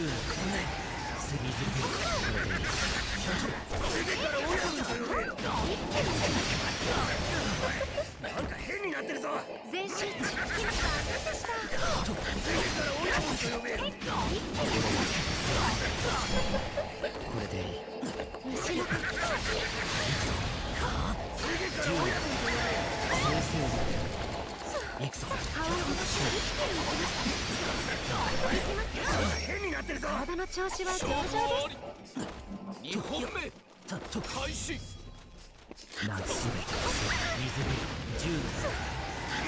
空をこれでしょう変になってるぞ体の調子は上々ですあり2本目たっと開始なすべて水ぶり銃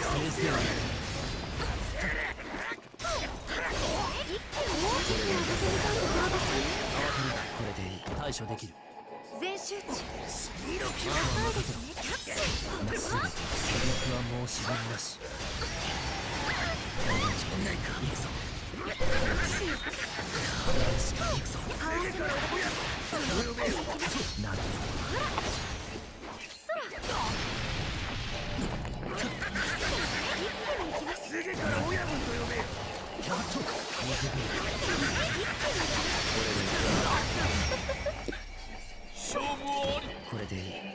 先生は一気に大きく上げてみたいところですこれでいい対処できる全集中急うですね。キャすぐは申し。分なしないか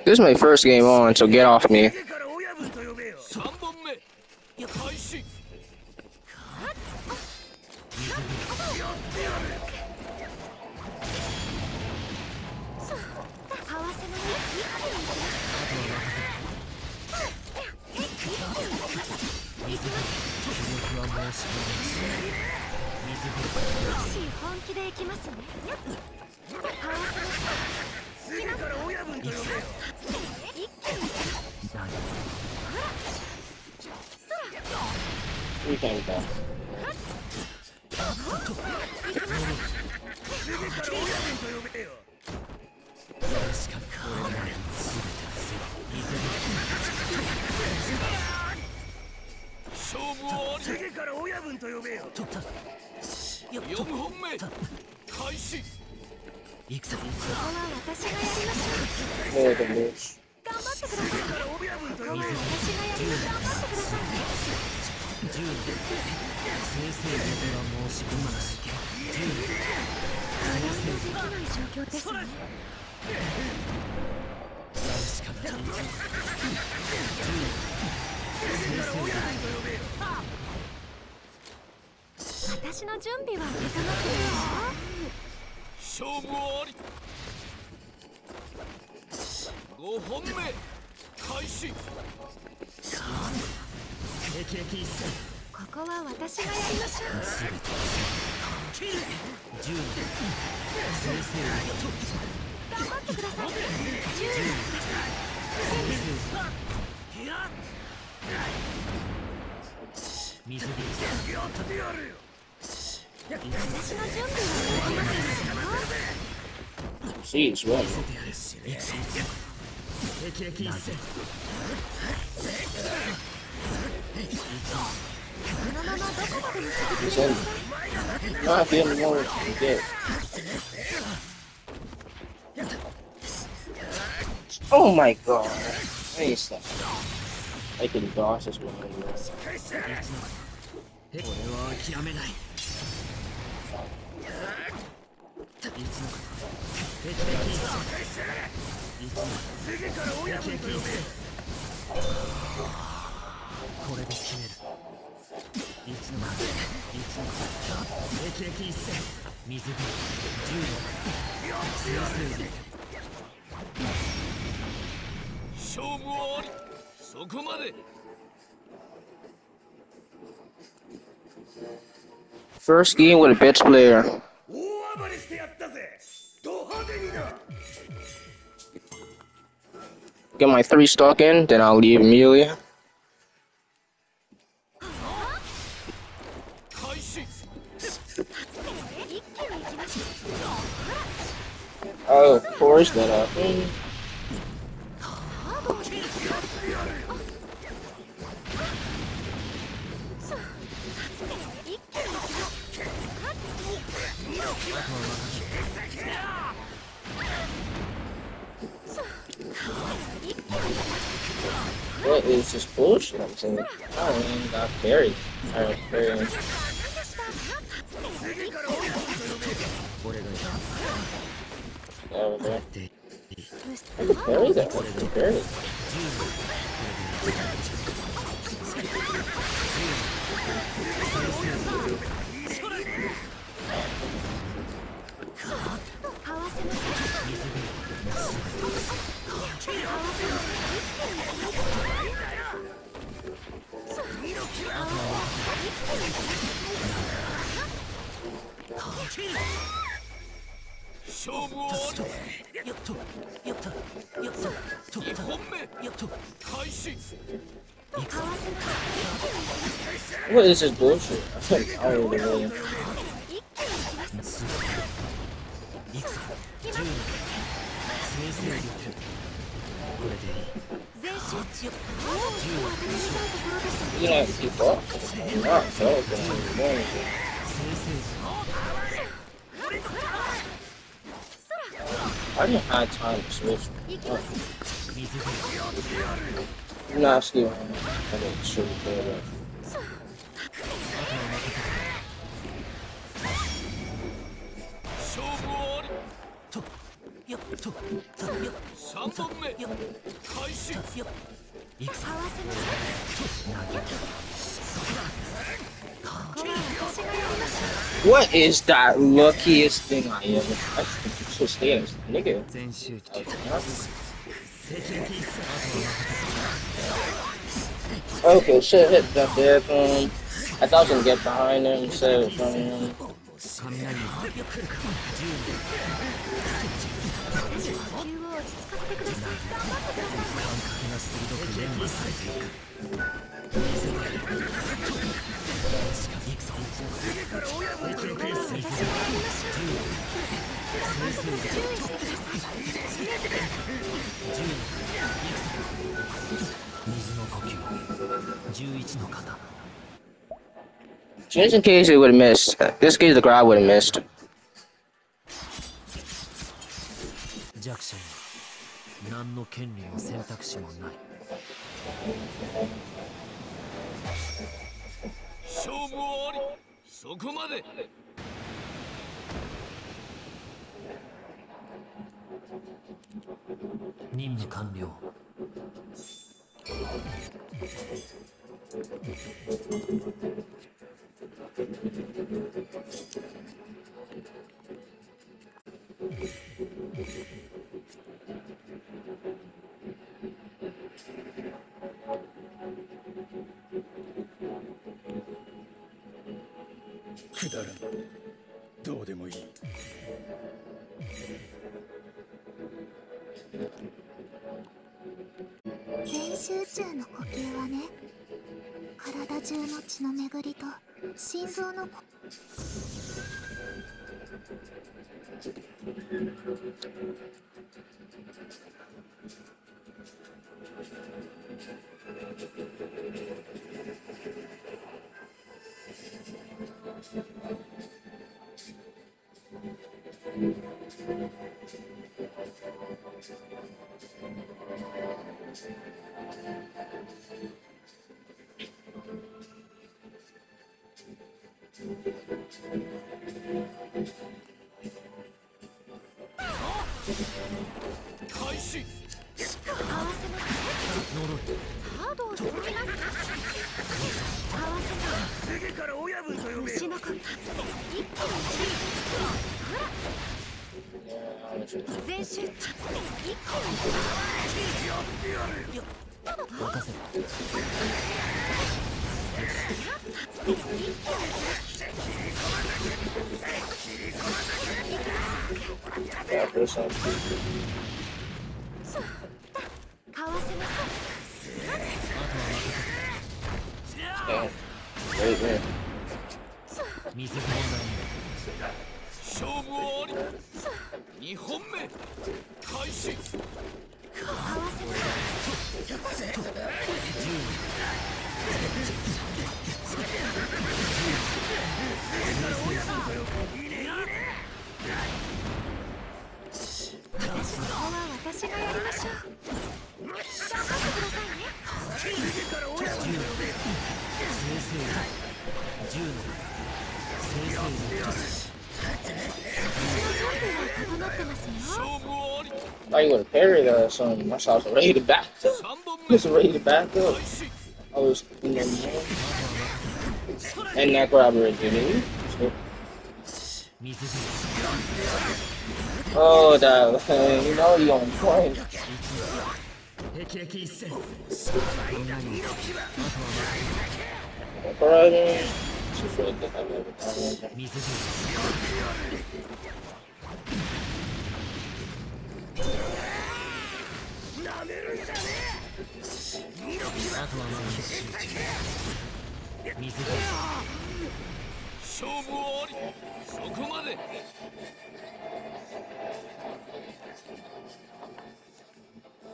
This is my first game on, so get off me. 次から親分と呼べよ一かにほら空見た見次から親分と呼べよ。確かに俺全てをせい勝負を終わり次から親分と。呼べよ読む本命開始。行くぞ。ここは私がやりましょうす頑張ってくださいここは私がやります頑張ってください10年先生の申し込まなし10年何もできない状況ですねしかない10年先生私の準備は整ってるよ。勝負あり5本目開始。敵役一戦ここは私がやりましょう。全て銃先生頑張ってください水ぶりやってやるよ私の準備は整ってますよ He's in. Not the only one. Oh my god. I can boss this one right. これで決めるいつの間にいつの敵役一戦水ぶり銃先生勝負ありそこまで First game with a bitch player. 大暴れしてやったぜド派手にな Get my three stock in, then I'll leave immediately. 開始一気に行きましょ Oh, of course, that uh, is just bullshit. I'm saying, oh, buried. Over there. I'm bury that. I'm bury it. What is this bullshit? I feel like I don't really You keep up. I'm not so good. I didn't have time to switch. I'm not scared. I didn't shoot it what is that luckiest thing I ever I so nigga. Okay, shit hit the dead I thought I was get behind him, so Just in case it would have missed. This case the crowd would have missed. 弱者には何の権利も選択肢もない勝負を終わりそこまで任務完了。くだらん。集中の呼吸はね体中の血の巡りと心臓のこ 開始。合わせます呪いさあどうぞ合わせます次から親分と呼べ虫の子一気に全集中一気に水勝負をあり本目開始。合わせた私のは私がやりましょう頑張ってくださいね先生10の先生の I you would have parried that uh, or something. I was ready to back up. Just ready to back up. I was, you know, and that grabber right Oh, that, you know you on point. Alright, ありそこまで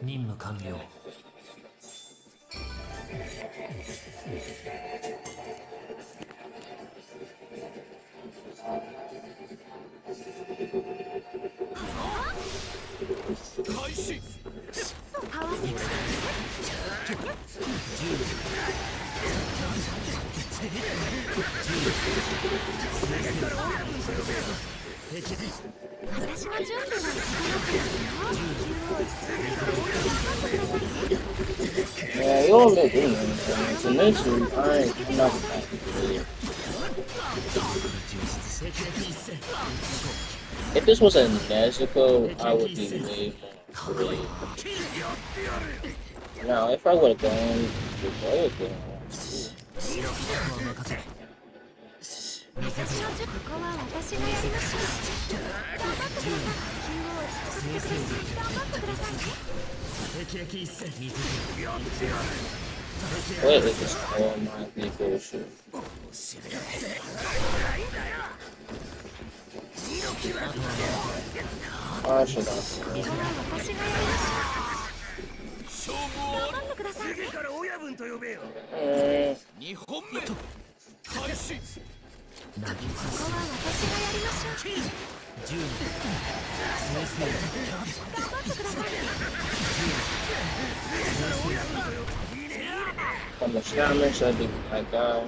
任務完了。開始合わせ私の準備は整ってますよ Yeah, you don't make any anything. So next week, If this was a Nezuko, I would be way more. Now, if I would've gone Wait, this all my bullshit. あしだ次から親分と呼べよ。ええー。二本目と開始。ここは私がやりましょう。十人先生頑張ってください十人先生 Kalau sekarang saya di agak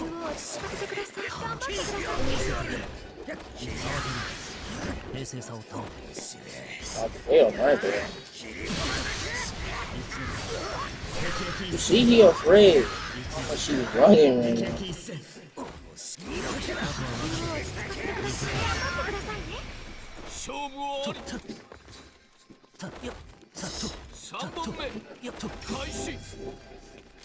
剣を落ち着かせてください頑張ってください冷静さを保つあっ絵はないこれ You see he afraid but she's running right now 勝負を3本目開始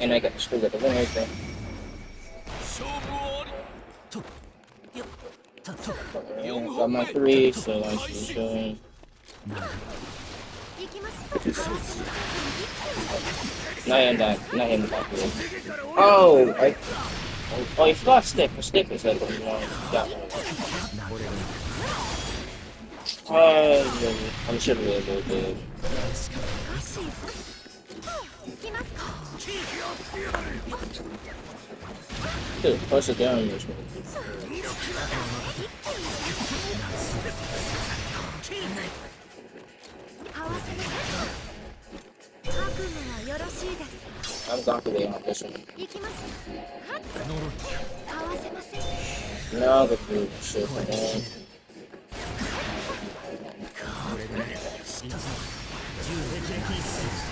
And I got the right there. Got my three, so I should be Not him that, not him that. Oh, I. Oh, he forgot stick. A stick is like one. Uh, I'm sure we'll do きますか这个开始这样有什么？I'm going to be on this one. Now the group should come 10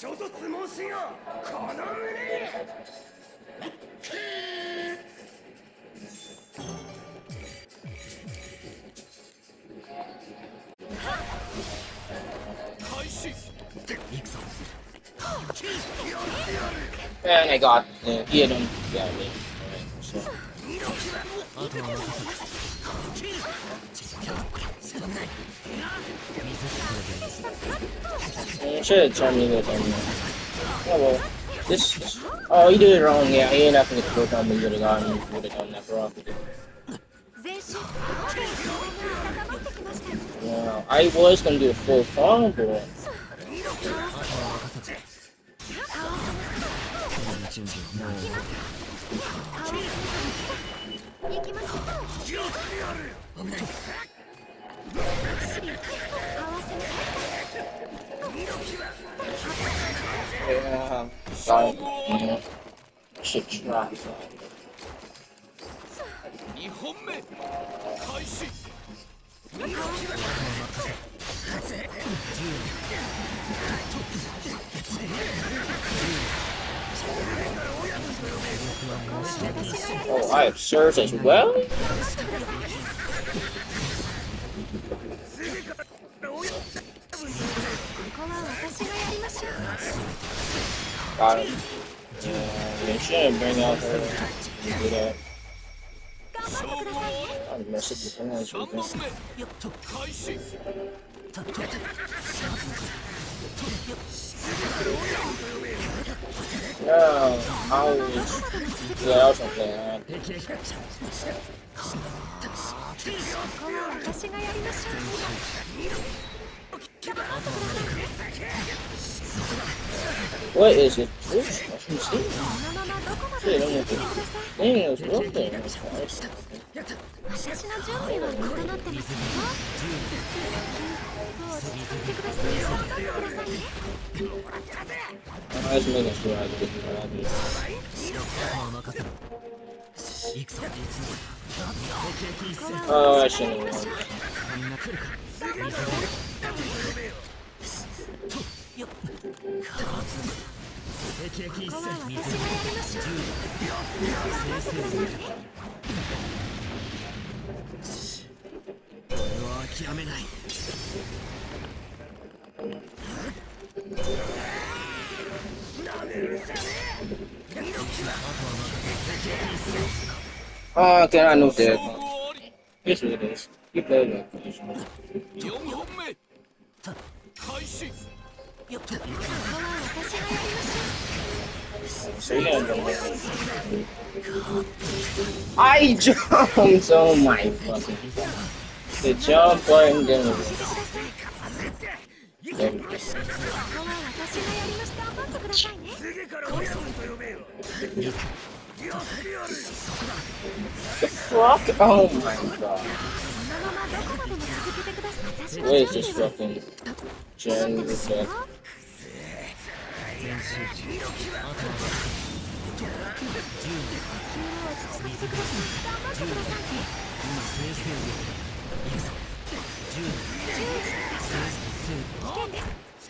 諸突申しよこの胸えー、ね、ガーって、ピエロに行ってやる。あとは任せます。Should have. Oh well. This. Oh, did it wrong. Yeah, he ain't after to click on me. Would have gotten. Would have done that wrong. Yeah, I was gonna do a full song, but. Oh, I have served as well? Got him. Yeah, they should bring out her do that. I mess up the plan so we can. I was. Yeah, I was okay, man. ここは私がやりましょう What is it? This fucking steam? Shit, I'm gonna Dang, it was broken. I'm just making sure I get what I need. 行くぞああ、死ぬ。諦めないなめるんじゃねえあとはまだ敵一戦 Oh, okay, I know that. Yes, it is. You play that. I jumped! Oh my fucking The jump button didn't work. うここは私がやりました頑張ってくださいね次から親分と呼べよ fuck? Oh my god. このままどこまでも続けてください私の What is 準 this 備は fucking 整っ gen てま with すよ that? 全集中あとはキューブを落ち着かせてください頑張ってくださいね今先生を行くぞ10 And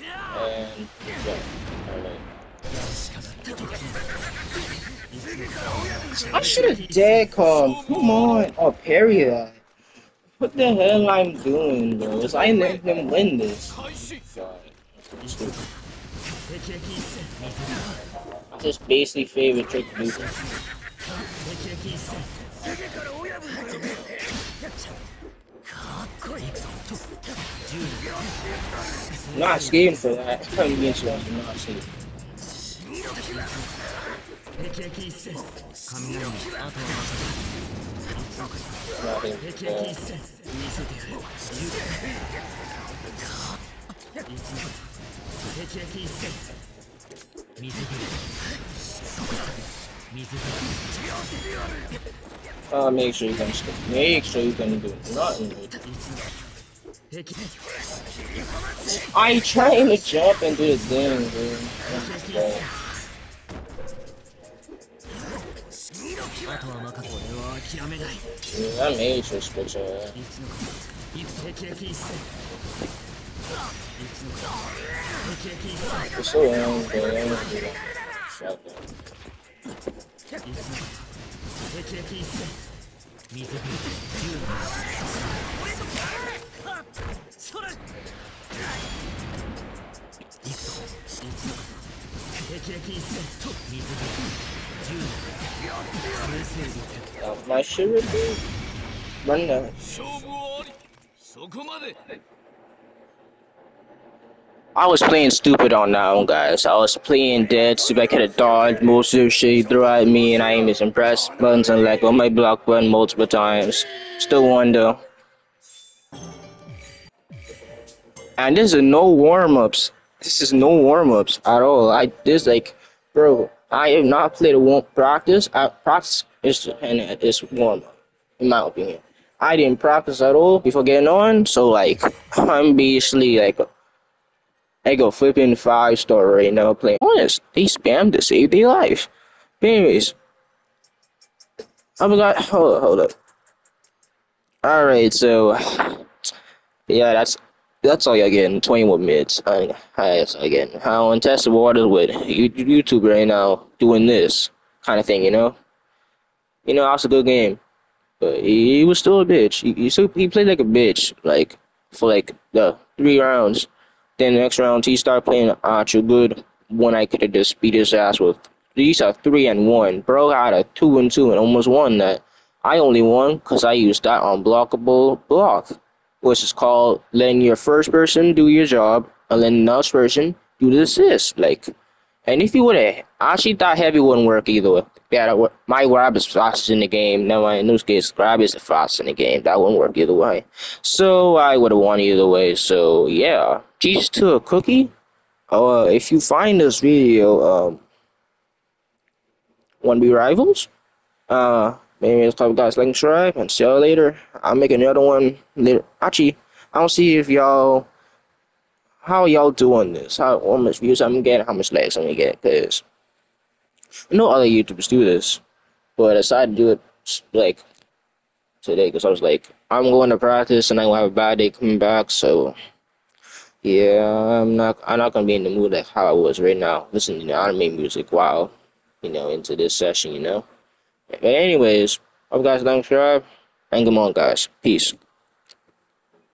yeah. Alright. I should have dead called. Come on. Oh, parry that. What the hell I'm doing, bro? Is I let them win this. God. Just basically favorite trick to. Not skating for that. I'm not skating. Uh, make sure you can make sure you can do it. Not nothing I trying to jump and do the thing, dude. That mage was bitch ass. We're still in, but I don't do that. Shotgun. Uh, my shit would be running. I was playing stupid on that one, guys. I was playing dead, stupid. I could have dodged most of the shit he threw at me, and I even impressed. press buttons and like on my block button multiple times. Still won, though. And this is no warm ups. This is no warm ups at all. I this like, bro. I have not played a warm practice. I practice is and it's warm up, in my opinion. I didn't practice at all before getting on, so like I'm basically like I go flipping five star right now playing. Honest, they spam to save their life. But anyways, I forgot. Hold up, hold up. All right, so yeah, that's that's all you're getting. 21 minutes. I, that's all getting. How untested waters with you- YouTube right now doing this kind of thing, you know. You know, that's a good game, but he, he was still a bitch. He, he still he played like a bitch, like for like the three rounds. Then the next round he started playing actual good. One I could have just beat his ass with. These are three and one. Bro had a two and two and almost won that. I only won because I used that unblockable block, which is called letting your first person do your job and letting the next person do the assist. Like, and if you would have, actually thought heavy wouldn't work either. Yeah, my grab is fastest in the game. Now my news case grab is fastest in the game. That wouldn't work either way. So I would have won either way. So yeah, Jesus to a cookie. Uh, if you find this video, um, to be rivals? Uh, maybe it's time guys like and and see y'all later. I'll make another one later. Actually, I'll see if y'all how y'all doing this. How, how much views I'm getting, how much likes I'm gonna get, cause no other YouTubers do this, but I decided to do it like today because I was like, I'm going to practice and I will have a bad day coming back, so yeah, I'm not I'm not gonna be in the mood like how I was right now, listening to anime music while you know into this session, you know. But anyways, hope you guys like, subscribe, and come on, guys, peace.